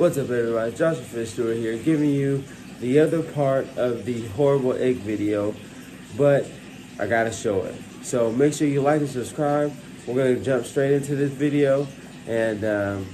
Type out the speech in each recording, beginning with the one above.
What's up everybody, Joshua Fish here, giving you the other part of the horrible ick video, but I gotta show it. So make sure you like and subscribe. We're gonna jump straight into this video, and um,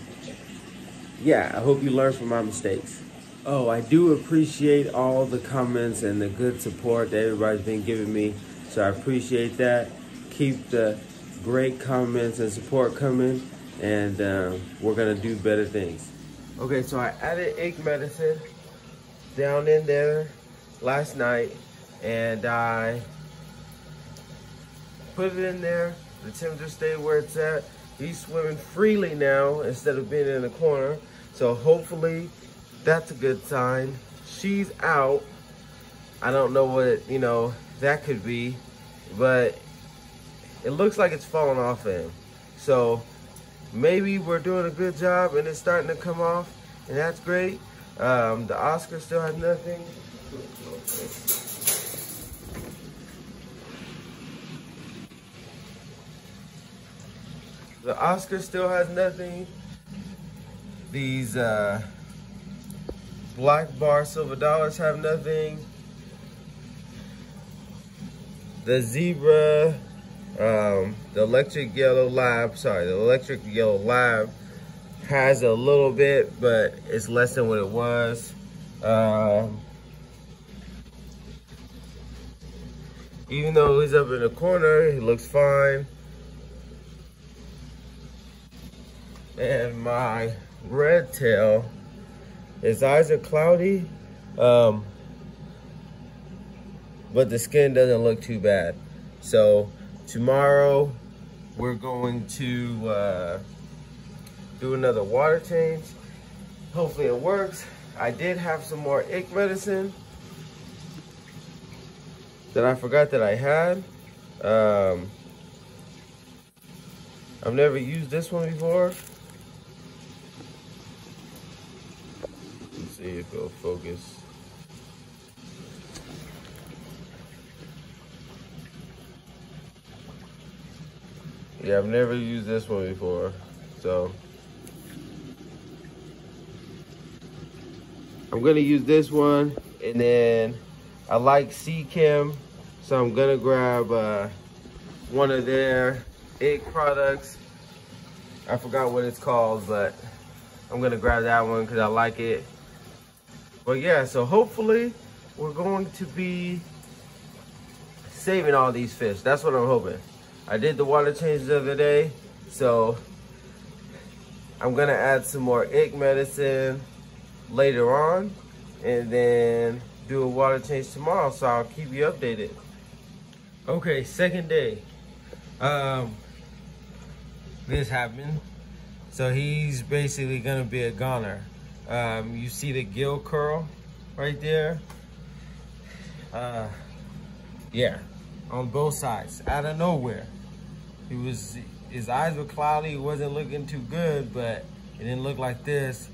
yeah, I hope you learn from my mistakes. Oh, I do appreciate all the comments and the good support that everybody's been giving me, so I appreciate that. Keep the great comments and support coming, and um, we're gonna do better things. Okay, so I added ick medicine down in there last night and I put it in there. The temperature stayed where it's at. He's swimming freely now instead of being in the corner. So hopefully that's a good sign. She's out. I don't know what, you know, that could be, but it looks like it's falling off him. So maybe we're doing a good job and it's starting to come off and that's great. Um, the Oscar still has nothing. The Oscar still has nothing. These uh, black bar silver dollars have nothing. The zebra, um, the electric yellow lab, sorry, the electric yellow lab has a little bit, but it's less than what it was. Um, even though he's up in the corner, he looks fine. And my red tail, his eyes are cloudy, um, but the skin doesn't look too bad. So tomorrow we're going to uh, do another water change. Hopefully it works. I did have some more ick medicine that I forgot that I had. Um, I've never used this one before. Let's see if it'll focus. Yeah, I've never used this one before, so I'm gonna use this one and then I like Seachem, so I'm gonna grab uh, one of their ick products. I forgot what it's called, but I'm gonna grab that one because I like it. But yeah, so hopefully we're going to be saving all these fish. That's what I'm hoping. I did the water change the other day, so I'm gonna add some more ick medicine later on and then do a water change tomorrow. So I'll keep you updated. Okay, second day. Um, this happened. So he's basically gonna be a goner. Um, you see the gill curl right there? Uh, yeah, on both sides, out of nowhere. He was, his eyes were cloudy, he wasn't looking too good, but it didn't look like this.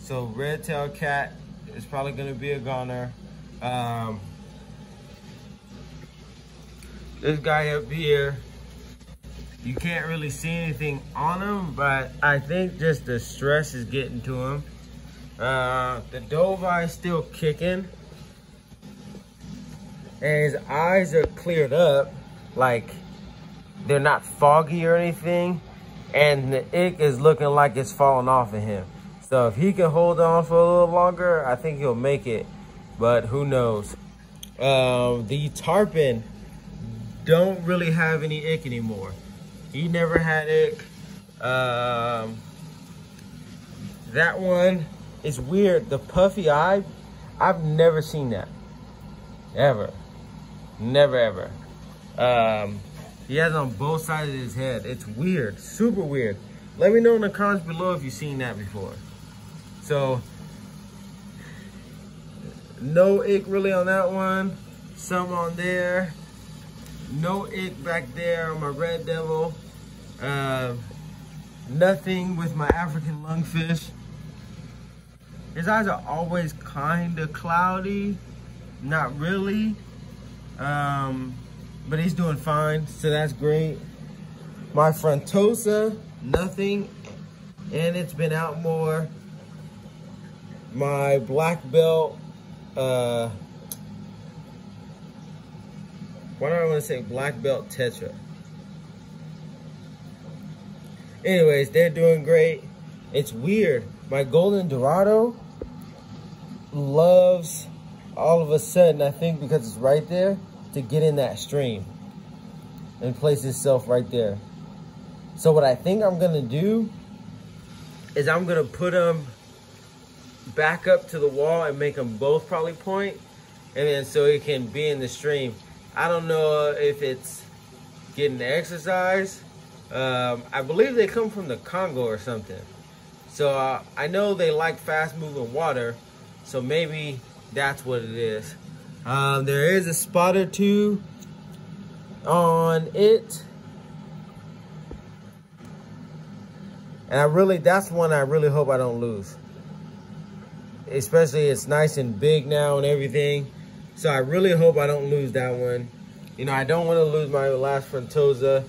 So red tail cat is probably gonna be a goner. Um, this guy up here, you can't really see anything on him, but I think just the stress is getting to him. Uh, the dovii is still kicking. And his eyes are cleared up, like they're not foggy or anything. And the ick is looking like it's falling off of him. So if he can hold on for a little longer, I think he'll make it. But who knows? Um, the tarpon don't really have any ick anymore. He never had ick. Um, that one is weird. The puffy eye, I've never seen that. Ever. Never, ever. Um, he has on both sides of his head. It's weird. Super weird. Let me know in the comments below if you've seen that before. So, no ick really on that one. Some on there. No ick back there on my red devil. Uh, nothing with my African lungfish. His eyes are always kind of cloudy. Not really. Um, but he's doing fine, so that's great. My frontosa, nothing. And it's been out more my black belt, uh, why do I want to say black belt tetra? Anyways, they're doing great. It's weird. My golden dorado loves all of a sudden, I think because it's right there, to get in that stream and place itself right there. So what I think I'm gonna do is I'm gonna put them back up to the wall and make them both probably point, and then so it can be in the stream. I don't know if it's getting exercise. Um, I believe they come from the Congo or something. So uh, I know they like fast moving water, so maybe that's what it is. Um, there is a spot or two on it. And I really, that's one I really hope I don't lose. Especially it's nice and big now and everything. So I really hope I don't lose that one. You know, I don't want to lose my last Frontosa,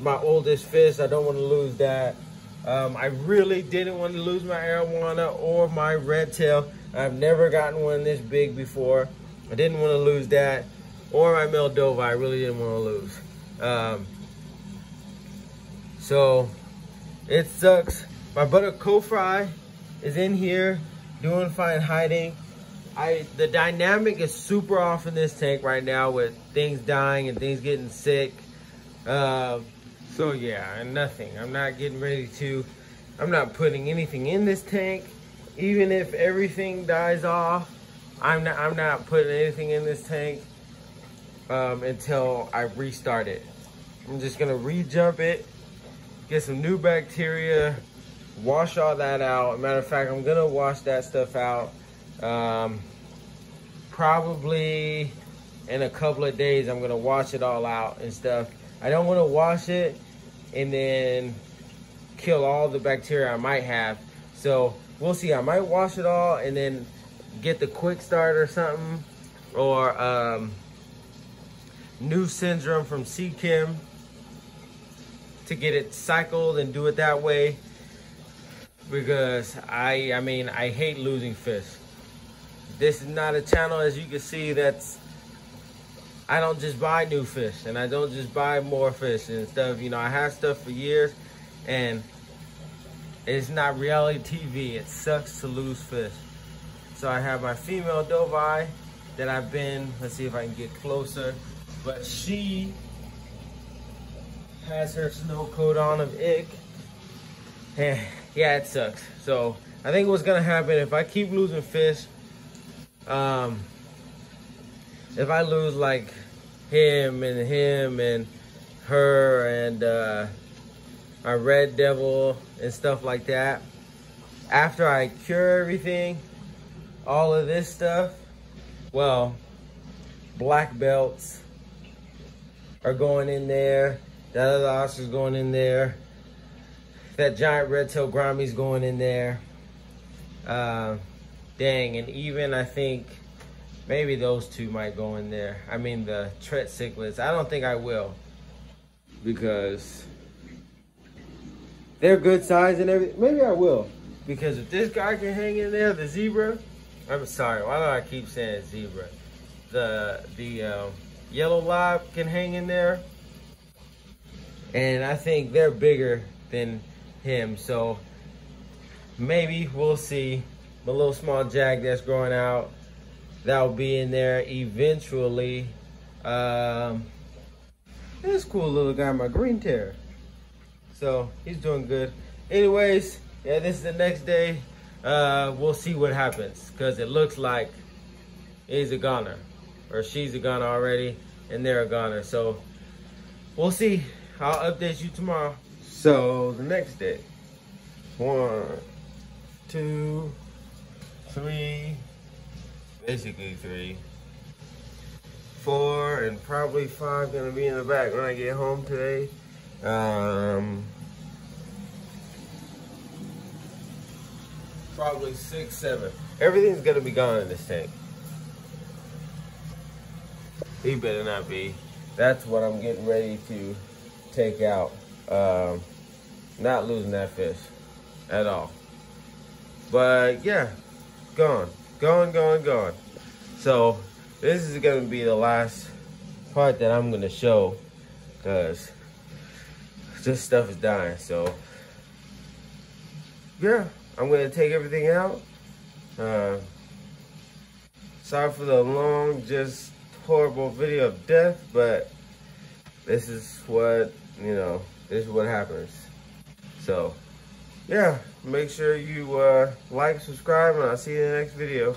my oldest fish. I don't want to lose that. Um, I really didn't want to lose my arowana or my red tail. I've never gotten one this big before. I didn't want to lose that. Or my Moldova, I really didn't want to lose. Um, so, it sucks. My buttikoferi is in here, doing fine hiding. I The dynamic is super off in this tank right now with things dying and things getting sick. Uh, so yeah, and nothing. I'm not getting ready to, I'm not putting anything in this tank even if everything dies off, I'm not, I'm not putting anything in this tank um, until I restart it. I'm just gonna re-jump it, get some new bacteria, wash all that out. Matter of fact, I'm gonna wash that stuff out. Um, probably in a couple of days, I'm gonna wash it all out and stuff. I don't wanna wash it and then kill all the bacteria I might have. So we'll see. I might wash it all and then get the quick start or something. Or um, new syndrome from Seachem to get it cycled and do it that way. Because I, I mean, I hate losing fish. This is not a channel, as you can see, that's I don't just buy new fish and I don't just buy more fish and stuff. You know, I have stuff for years and it's not reality TV. It sucks to lose fish. So I have my female Dovii that I've been, let's see if I can get closer. But she has her snow coat on of ick. Yeah, it sucks. So I think what's gonna happen if I keep losing fish, um, if I lose like him and him and her and uh, red devil and stuff like that. After I cure everything, all of this stuff, well, black belts are going in there. That other Oscar's going in there. That giant red tail Gouramis going in there. Uh, dang, and even I think maybe those two might go in there. I mean the Tret cichlids. I don't think I will because they're good size and everything. Maybe I will. Because if this guy can hang in there, the zebra, I'm sorry, why do I keep saying zebra? The the um, yellow lab can hang in there. And I think they're bigger than him. So maybe we'll see. The little small jag that's growing out, that'll be in there eventually. Um, this cool little guy, my green terror. So he's doing good. Anyways, yeah, this is the next day. Uh, we'll see what happens because it looks like he's a goner or she's a goner already and they're a goner. So we'll see. I'll update you tomorrow. So the next day, one, two, three, basically three, four, and probably five gonna be in the back when I get home today. Um, probably six, seven. Everything's gonna be gone in this tank. He better not be. That's what I'm getting ready to take out. Um, not losing that fish at all. But yeah, gone, gone, gone, gone. So this is gonna be the last part that I'm gonna show because this stuff is dying. So yeah, I'm gonna take everything out. Uh, sorry for the long, just horrible video of death, but this is what, you know, this is what happens. So, yeah, make sure you uh, like, subscribe, and I'll see you in the next video.